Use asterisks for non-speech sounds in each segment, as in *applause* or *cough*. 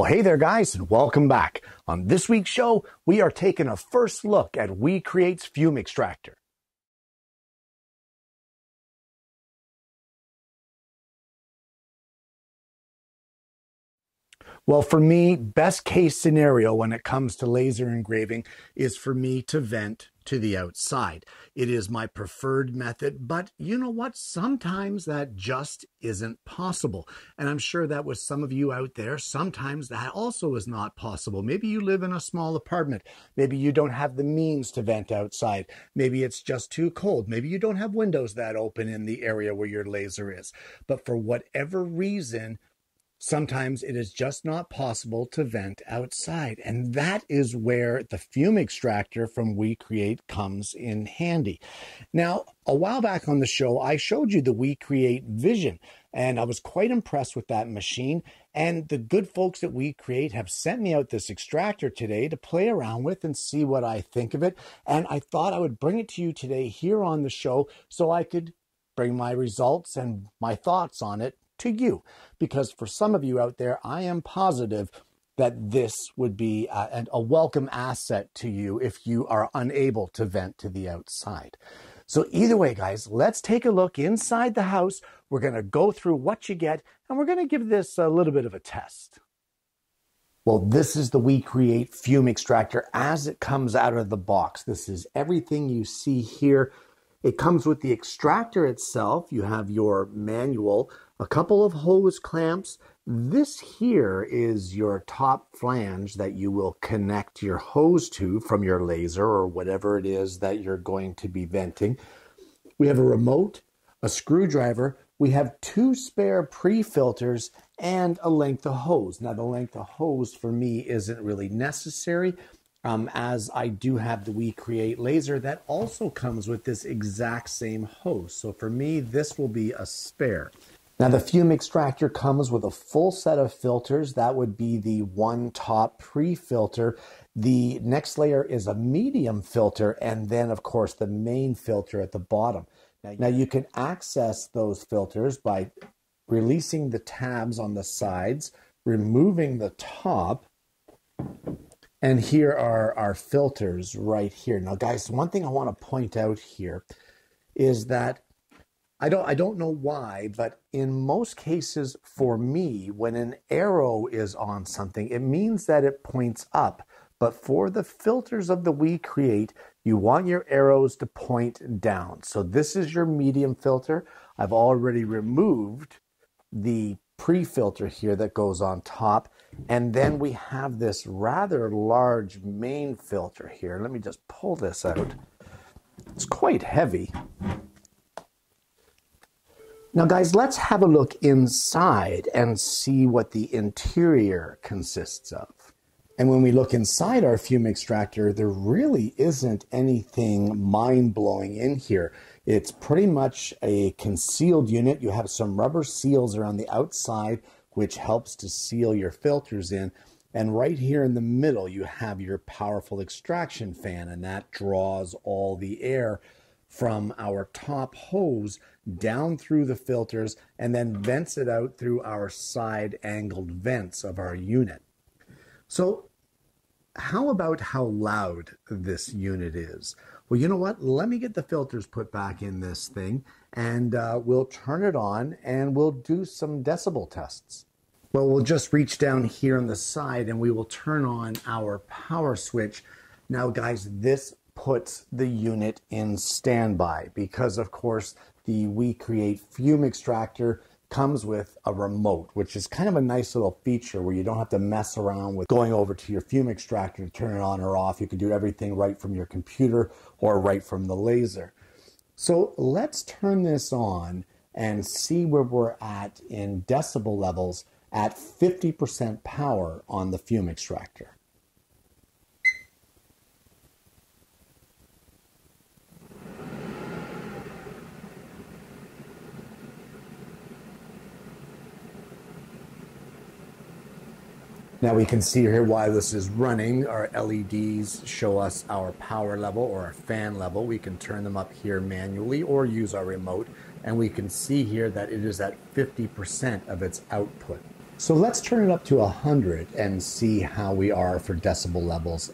Well, hey there, guys, and welcome back. On this week's show, we are taking a first look at WeCreat's fume extractor. Well, for me, best case scenario when it comes to laser engraving is for me to vent to the outside. It is my preferred method, but you know what? Sometimes that just isn't possible. And I'm sure that with some of you out there, sometimes that also is not possible. Maybe you live in a small apartment. Maybe you don't have the means to vent outside. Maybe it's just too cold. Maybe you don't have windows that open in the area where your laser is. But for whatever reason, Sometimes it is just not possible to vent outside. And that is where the fume extractor from WeCreat comes in handy. Now, a while back on the show, I showed you the WeCreat Vision, and I was quite impressed with that machine. And the good folks at WeCreat have sent me out this extractor today to play around with and see what I think of it. And I thought I would bring it to you today here on the show so I could bring my results and my thoughts on it to you. Because for some of you out there, I am positive that this would be uh, a, a, welcome asset to you if you are unable to vent to the outside. So, either way, guys, let's take a look inside the house. We're going to go through what you get and we're going to give this a little bit of a test. Well, this is the WeCreat fume extractor as it comes out of the box. This is everything you see here. It comes with the extractor itself. You have your manual a couple of hose clamps. This here is your top flange that you will connect your hose to from your laser or whatever it is that you're going to be venting. We have a remote, a screwdriver. We have two spare pre-filters and a length of hose. Now the length of hose for me isn't really necessary um, as I do have the WeCreat laser that also comes with this exact same hose. So for me, this will be a spare. Now the fume extractor comes with a full set of filters. That would be the one top pre-filter. The next layer is a medium filter and then of course the main filter at the bottom. Now, now you can access those filters by releasing the tabs on the sides, removing the top, and here are our filters right here. Now guys, one thing I want to point out here is that I don't I don't know why, but in most cases for me, when an arrow is on something, it means that it points up. But for the filters of the WeCreat, you want your arrows to point down. So this is your medium filter. I've already removed the pre-filter here that goes on top. And then we have this rather large main filter here. Let me just pull this out. It's quite heavy. Now, guys, let's have a look inside and see what the interior consists of. And when we look inside our fume extractor, there really isn't anything mind blowing in here. It's pretty much a concealed unit. You have some rubber seals around the outside, which helps to seal your filters in. And right here in the middle, you have your powerful extraction fan, and that draws all the air from our top hose down through the filters and then vents it out through our side angled vents of our unit. So how about how loud this unit is? Well, you know what? Let me get the filters put back in this thing and uh, we'll turn it on and we'll do some decibel tests. Well, we'll just reach down here on the side and we will turn on our power switch. Now, guys, this puts the unit in standby because, of course, the WeCreat fume extractor comes with a remote, which is kind of a nice little feature where you don't have to mess around with going over to your fume extractor to turn it on or off. You can do everything right from your computer or right from the laser. So let's turn this on and see where we're at in decibel levels at 50% power on the fume extractor. Now we can see here while this is running, our LEDs show us our power level or our fan level. We can turn them up here manually or use our remote. And we can see here that it is at 50% of its output. So let's turn it up to 100 and see how we are for decibel levels.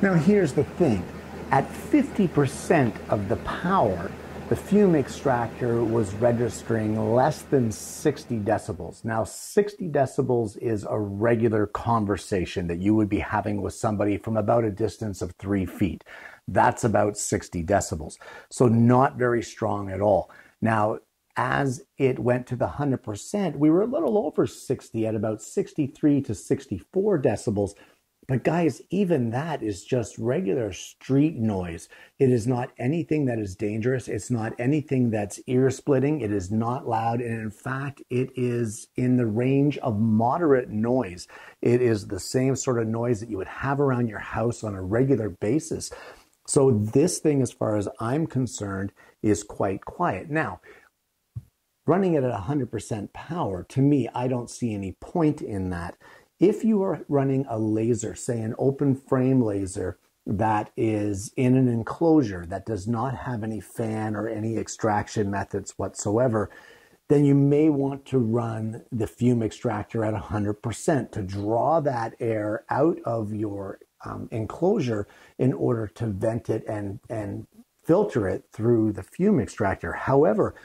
Now here's the thing. At 50% of the power, the fume extractor was registering less than 60 decibels. Now, 60 decibels is a regular conversation that you would be having with somebody from about a distance of three feet. That's about 60 decibels. So, not very strong at all. Now, as it went to the 100%, we were a little over 60 at about 63 to 64 decibels. But guys, even that is just regular street noise. It is not anything that is dangerous. It's not anything that's ear splitting. It is not loud. And in fact, it is in the range of moderate noise. It is the same sort of noise that you would have around your house on a regular basis. So this thing, as far as I'm concerned, is quite quiet. Now, running it at 100% power, to me, I don't see any point in that. If you are running a laser, say an open frame laser that is in an enclosure that does not have any fan or any extraction methods whatsoever, then you may want to run the fume extractor at 100% to draw that air out of your um, enclosure in order to vent it and, and filter it through the fume extractor. However,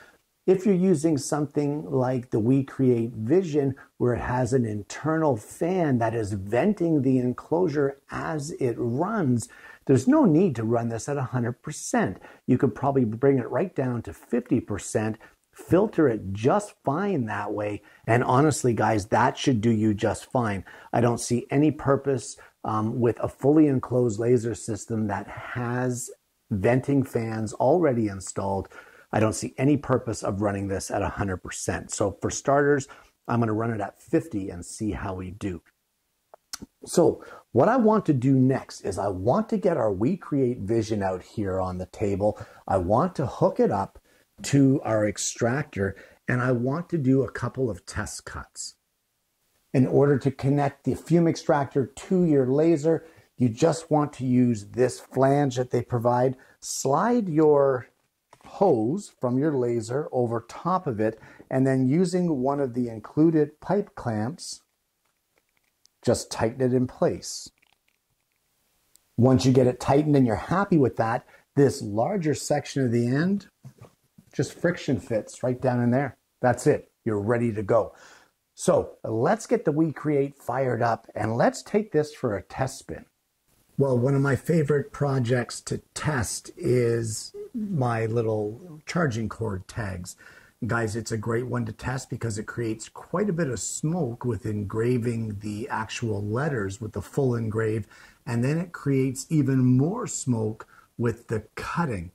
if you're using something like the WeCreat Vision, where it has an internal fan that is venting the enclosure as it runs, there's no need to run this at 100%. You could probably bring it right down to 50%, filter it just fine that way. And honestly, guys, that should do you just fine. I don't see any purpose um, with a fully enclosed laser system that has venting fans already installed I don't see any purpose of running this at 100%. So for starters, I'm going to run it at 50 and see how we do. So what I want to do next is I want to get our WeCreat Vision out here on the table. I want to hook it up to our extractor and I want to do a couple of test cuts. In order to connect the fume extractor to your laser, you just want to use this flange that they provide. Slide your hose from your laser over top of it and then using one of the included pipe clamps, just tighten it in place. Once you get it tightened and you're happy with that, this larger section of the end just friction fits right down in there. That's it. You're ready to go. So let's get the WeCreat fired up and let's take this for a test spin. Well, one of my favorite projects to test is my little charging cord tags. Guys, it's a great one to test because it creates quite a bit of smoke with engraving the actual letters with the full engrave, and then it creates even more smoke with the cutting.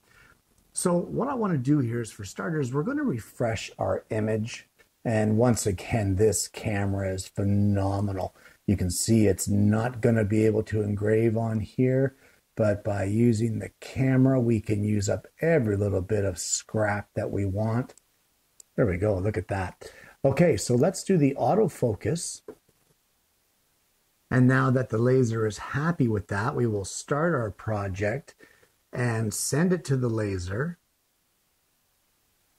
So what I want to do here is for starters, we're going to refresh our image. And once again, this camera is phenomenal. You can see it's not going to be able to engrave on here, but by using the camera, we can use up every little bit of scrap that we want. There we go, look at that. Okay, so let's do the autofocus. And now that the laser is happy with that, we will start our project and send it to the laser.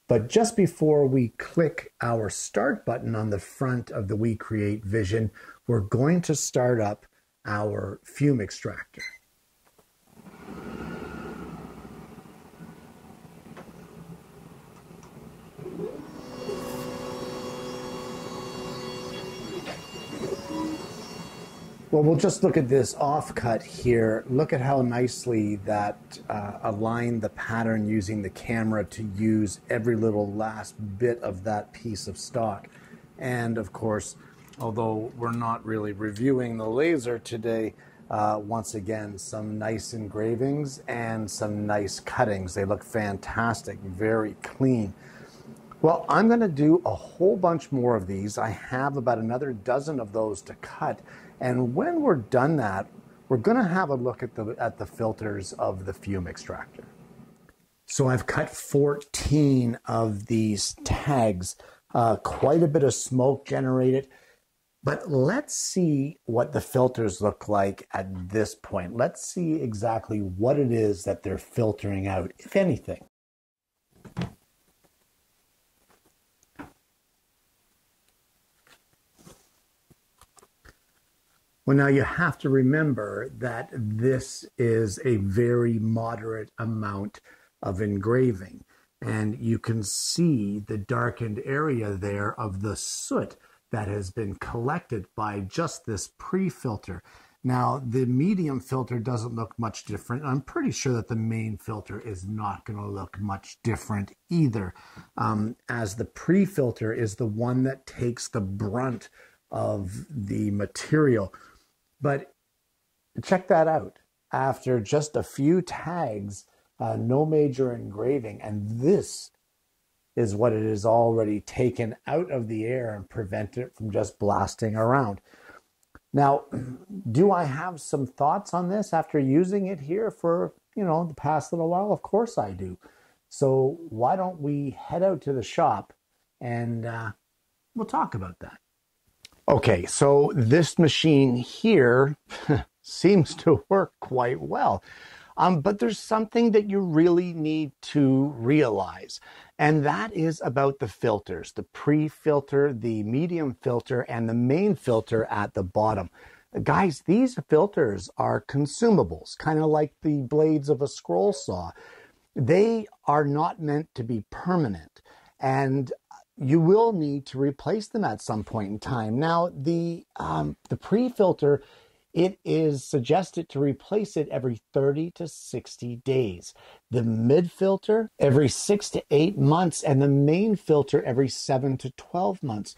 But just before we click our start button on the front of the WeCreat Vision, we're going to start up our fume extractor. Well, we'll just look at this offcut here. Look at how nicely that uh, aligned the pattern using the camera to use every little last bit of that piece of stock. And of course, although we're not really reviewing the laser today, uh, once again, some nice engravings and some nice cuttings. They look fantastic, very clean. Well, I'm going to do a whole bunch more of these. I have about another dozen of those to cut. And when we're done that, we're going to have a look at the, at the filters of the fume extractor. So I've cut 14 of these tags, uh, quite a bit of smoke generated. But let's see what the filters look like at this point. Let's see exactly what it is that they're filtering out, if anything. Well, now you have to remember that this is a very moderate amount of engraving. And you can see the darkened area there of the soot that has been collected by just this pre-filter. Now, the medium filter doesn't look much different. I'm pretty sure that the main filter is not going to look much different either, um, as the pre-filter is the one that takes the brunt of the material. But check that out. After just a few tags, uh, no major engraving, and this is what it is already taken out of the air and prevent it from just blasting around. Now, *clears throat* do I have some thoughts on this after using it here for, you know, the past little while? Of course I do. So why don't we head out to the shop and uh, we'll talk about that. Okay, so this machine here *laughs* seems to work quite well. Um, but there's something that you really need to realize, and that is about the filters the pre filter, the medium filter, and the main filter at the bottom. Guys, these filters are consumables, kind of like the blades of a scroll saw. They are not meant to be permanent. And you will need to replace them at some point in time. Now, the um, the pre-filter, it is suggested to replace it every 30 to 60 days. The mid filter every six to eight months, and the main filter every seven to 12 months.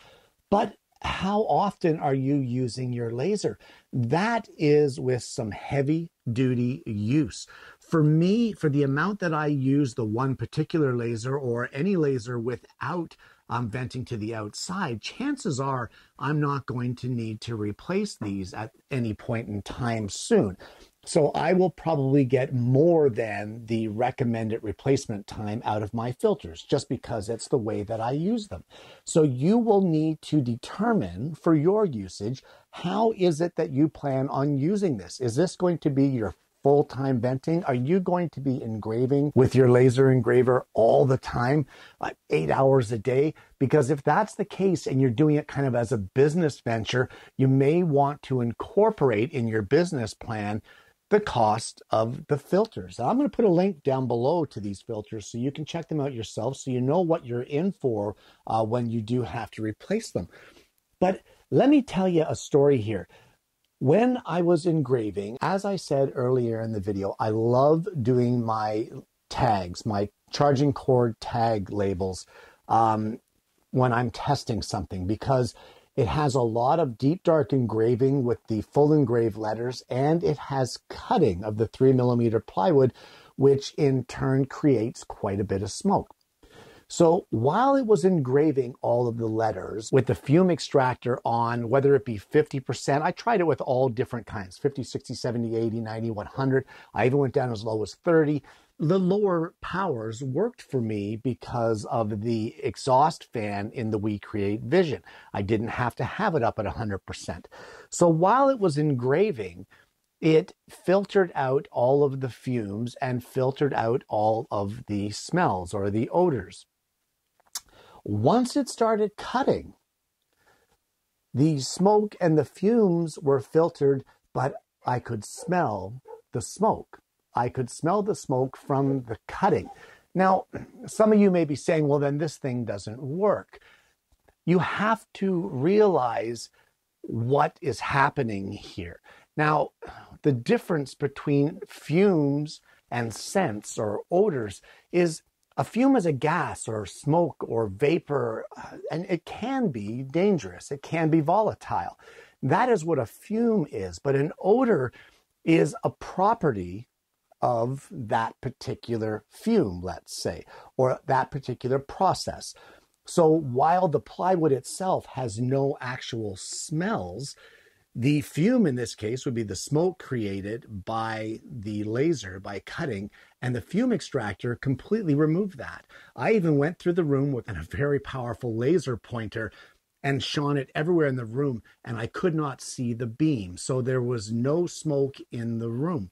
But how often are you using your laser? That is with some heavy duty use. For me, for the amount that I use the one particular laser or any laser without um, venting to the outside, chances are I'm not going to need to replace these at any point in time soon. So I will probably get more than the recommended replacement time out of my filters just because it's the way that I use them. So you will need to determine for your usage, how is it that you plan on using this? Is this going to be your full time venting? Are you going to be engraving with your laser engraver all the time, like eight hours a day? Because if that's the case and you're doing it kind of as a business venture, you may want to incorporate in your business plan the cost of the filters. I'm going to put a link down below to these filters so you can check them out yourself so you know what you're in for uh, when you do have to replace them. But let me tell you a story here. When I was engraving, as I said earlier in the video, I love doing my tags, my charging cord tag labels um, when I'm testing something because it has a lot of deep dark engraving with the full engraved letters and it has cutting of the three millimeter plywood, which in turn creates quite a bit of smoke. So while it was engraving all of the letters with the fume extractor on, whether it be 50%, I tried it with all different kinds 50, 60, 70, 80, 90, 100. I even went down as low as 30. The lower powers worked for me because of the exhaust fan in the WeCreat Vision. I didn't have to have it up at 100%. So while it was engraving, it filtered out all of the fumes and filtered out all of the smells or the odors. Once it started cutting, the smoke and the fumes were filtered, but I could smell the smoke. I could smell the smoke from the cutting. Now, some of you may be saying, well, then this thing doesn't work. You have to realize what is happening here. Now, the difference between fumes and scents or odors is a fume is a gas or smoke or vapor, uh, and it can be dangerous. It can be volatile. That is what a fume is. But an odor is a property of that particular fume, let's say, or that particular process. So while the plywood itself has no actual smells, the fume in this case would be the smoke created by the laser by cutting, and the fume extractor completely removed that. I even went through the room with a very powerful laser pointer and shone it everywhere in the room, and I could not see the beam. So there was no smoke in the room.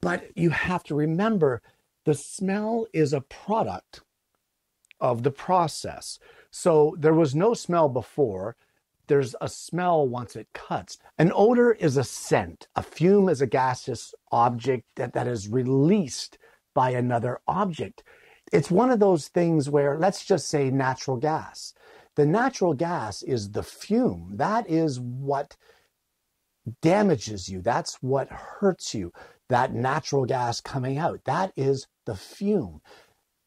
But you have to remember the smell is a product of the process. So there was no smell before. There's a smell once it cuts. An odor is a scent. A fume is a gaseous object that, that is released by another object. It's one of those things where, let's just say natural gas. The natural gas is the fume. That is what damages you. That's what hurts you. That natural gas coming out. That is the fume.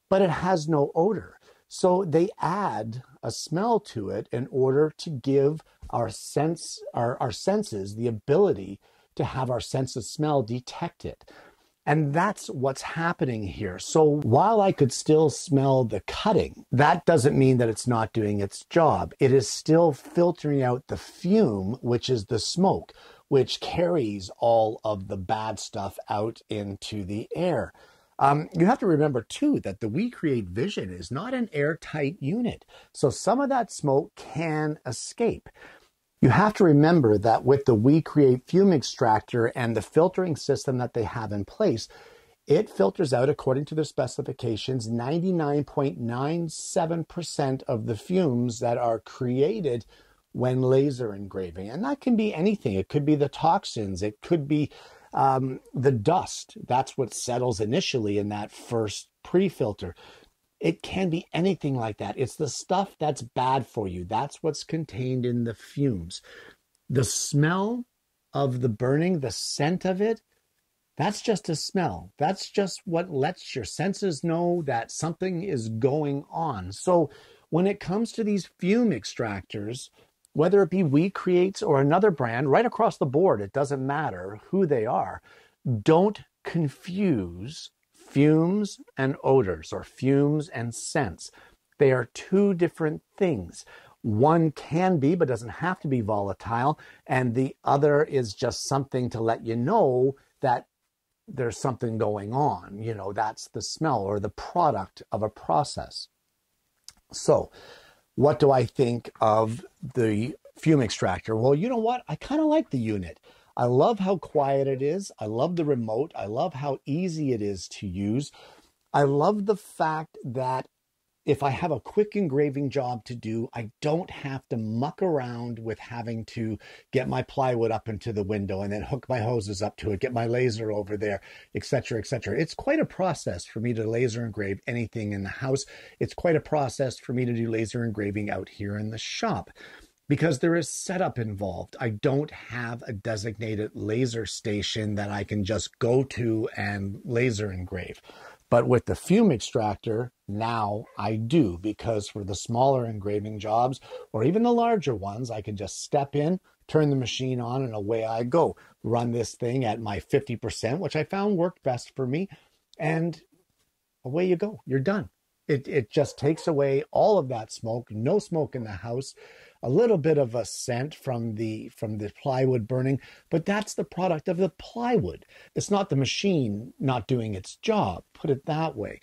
But it has no odor. So they add a smell to it in order to give our sense, our, our senses the ability to have our sense of smell detect it. And that's what's happening here. So while I could still smell the cutting, that doesn't mean that it's not doing its job. It is still filtering out the fume, which is the smoke, which carries all of the bad stuff out into the air. Um, you have to remember too that the WeCreat Vision is not an airtight unit. So some of that smoke can escape. You have to remember that with the WeCreat fume extractor and the filtering system that they have in place, it filters out, according to their specifications, 99.97% of the fumes that are created when laser engraving. And that can be anything. It could be the toxins, it could be um, the dust, that's what settles initially in that first pre filter. It can be anything like that. It's the stuff that's bad for you. That's what's contained in the fumes. The smell of the burning, the scent of it, that's just a smell. That's just what lets your senses know that something is going on. So when it comes to these fume extractors, whether it be WeCreat's or another brand, right across the board, it doesn't matter who they are. Don't confuse fumes and odors or fumes and scents. They are two different things. One can be, but doesn't have to be volatile, and the other is just something to let you know that there's something going on. You know, that's the smell or the product of a process. So, what do I think of the fume extractor? Well, you know what? I kind of like the unit. I love how quiet it is. I love the remote. I love how easy it is to use. I love the fact that if I have a quick engraving job to do, I don't have to muck around with having to get my plywood up into the window and then hook my hoses up to it, get my laser over there, etc., etc. It's quite a process for me to laser engrave anything in the house. It's quite a process for me to do laser engraving out here in the shop because there is setup involved. I don't have a designated laser station that I can just go to and laser engrave. But with the fume extractor, now I do because for the smaller engraving jobs or even the larger ones, I can just step in, turn the machine on, and away I go. Run this thing at my 50%, which I found worked best for me, and away you go. You're done. It, it just takes away all of that smoke, no smoke in the house a little bit of a scent from the from the plywood burning, but that's the product of the plywood. It's not the machine not doing its job. Put it that way.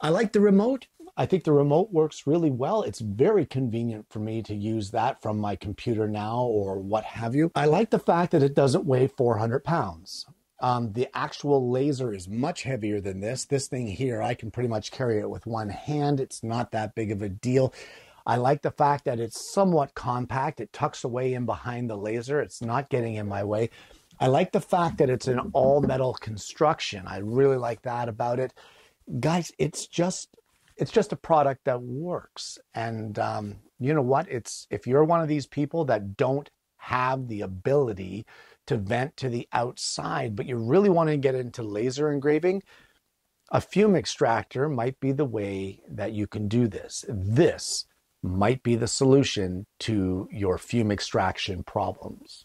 I like the remote. I think the remote works really well. It's very convenient for me to use that from my computer now or what have you. I like the fact that it doesn't weigh 400 pounds. Um, the actual laser is much heavier than this. This thing here, I can pretty much carry it with one hand. It's not that big of a deal. I like the fact that it's somewhat compact. It tucks away in behind the laser. It's not getting in my way. I like the fact that it's an all metal construction. I really like that about it. Guys, it's just it's just a product that works. And um, you know what? It's if you're one of these people that don't have the ability to vent to the outside, but you really want to get into laser engraving, a fume extractor might be the way that you can do this. This might be the solution to your fume extraction problems.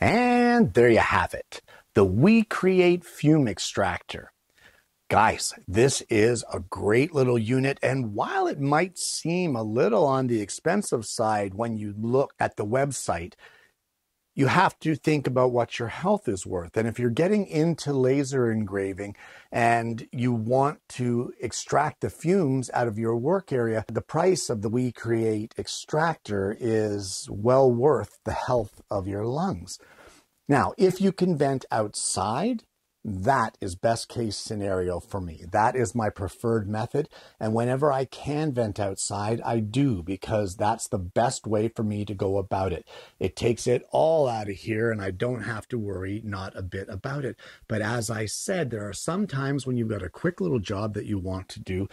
And there you have it, the WeCreat Fume Extractor. Guys, this is a great little unit, and while it might seem a little on the expensive side when you look at the website, you have to think about what your health is worth. And if you're getting into laser engraving and you want to extract the fumes out of your work area, the price of the WeCreat extractor is well worth the health of your lungs. Now, if you can vent outside, that is best case scenario for me. That is my preferred method. And whenever I can vent outside, I do because that's the best way for me to go about it. It takes it all out of here and I don't have to worry not a bit about it. But as I said, there are some times when you've got a quick little job that you want to do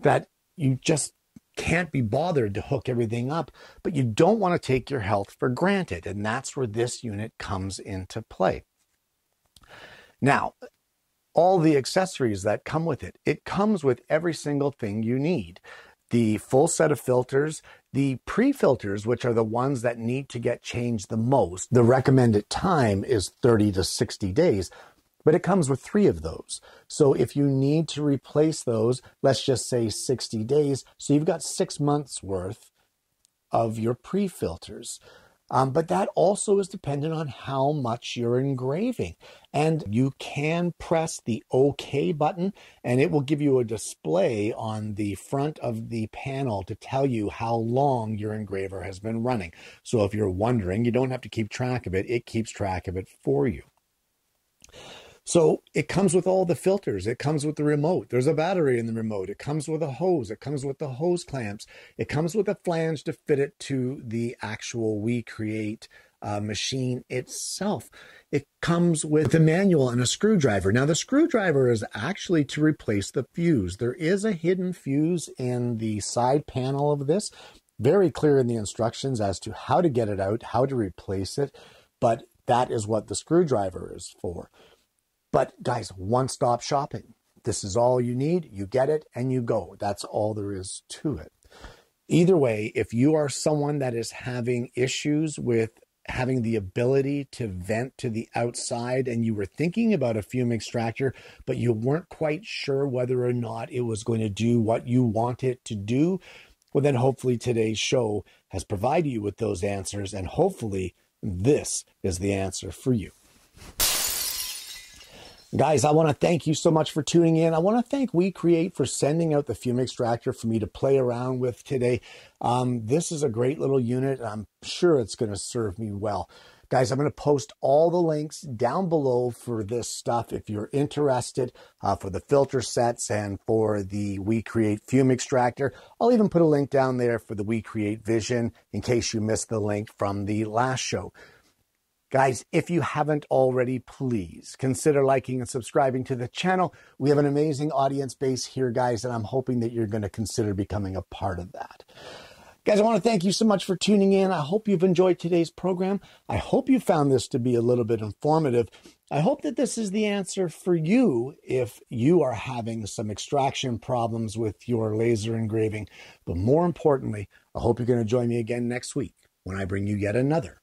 that you just can't be bothered to hook everything up, but you don't want to take your health for granted. And that's where this unit comes into play. Now, all the accessories that come with it, it comes with every single thing you need. The full set of filters, the pre-filters, which are the ones that need to get changed the most. The recommended time is 30 to 60 days, but it comes with three of those. So if you need to replace those, let's just say 60 days. So you've got six months worth of your pre-filters. Um, but that also is dependent on how much you're engraving. And you can press the OK button and it will give you a display on the front of the panel to tell you how long your engraver has been running. So if you're wondering, you don't have to keep track of it. It keeps track of it for you. So it comes with all the filters. It comes with the remote. There's a battery in the remote. It comes with a hose. It comes with the hose clamps. It comes with a flange to fit it to the actual WeCreat uh, machine itself. It comes with a manual and a screwdriver. Now, the screwdriver is actually to replace the fuse. There is a hidden fuse in the side panel of this, very clear in the instructions as to how to get it out, how to replace it, but that is what the screwdriver is for. But guys, one stop shopping. This is all you need. You get it and you go. That's all there is to it. Either way, if you are someone that is having issues with having the ability to vent to the outside and you were thinking about a fume extractor, but you weren't quite sure whether or not it was going to do what you want it to do, well, then hopefully today's show has provided you with those answers, and hopefully this is the answer for you. Guys, I want to thank you so much for tuning in. I want to thank WeCreat for sending out the fume extractor for me to play around with today. Um, this is a great little unit. I'm sure it's going to serve me well. Guys, I'm going to post all the links down below for this stuff if you're interested uh, for the filter sets and for the WeCreat fume extractor. I'll even put a link down there for the WeCreat Vision in case you missed the link from the last show. Guys, if you haven't already, please consider liking and subscribing to the channel. We have an amazing audience base here, guys, and I'm hoping that you're going to consider becoming a part of that. Guys, I want to thank you so much for tuning in. I hope you've enjoyed today's program. I hope you found this to be a little bit informative. I hope that this is the answer for you if you are having some extraction problems with your laser engraving. But more importantly, I hope you're going to join me again next week when I bring you yet another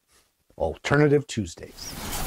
Alternative Tuesdays.